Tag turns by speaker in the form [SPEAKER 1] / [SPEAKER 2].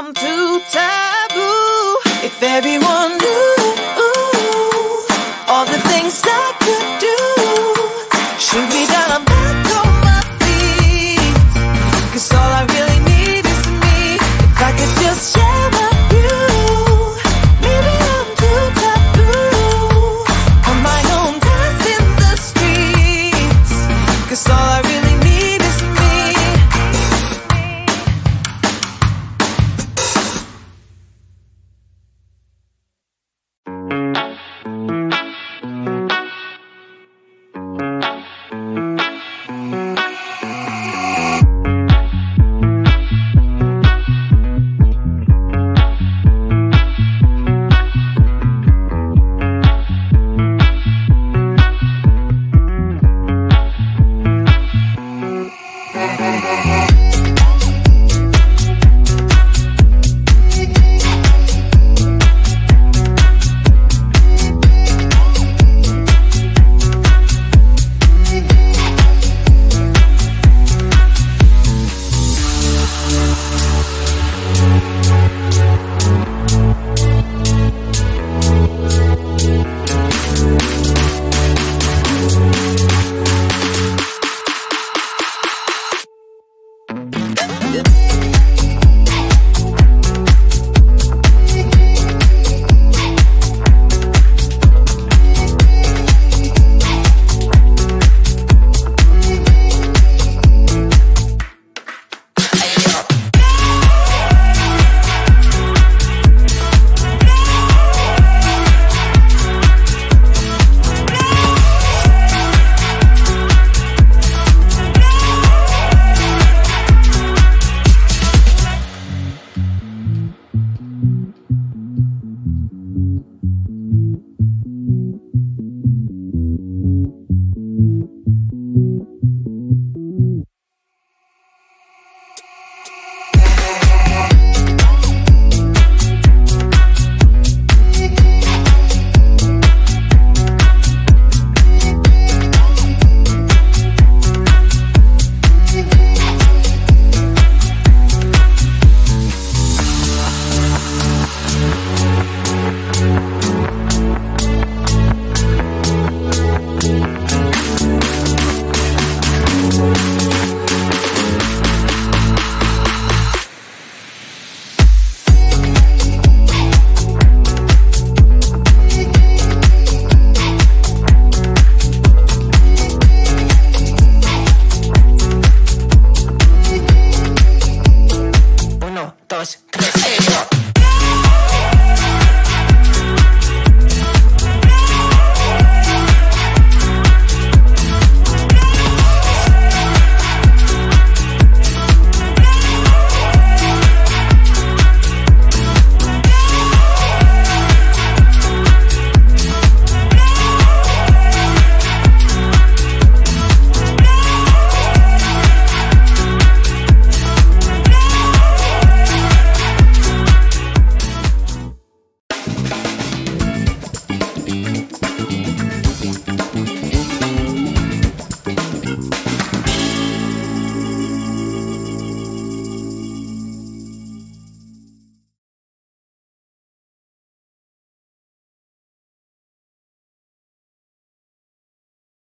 [SPEAKER 1] I'm too taboo. If everyone knew all the things I could do, she'd be done.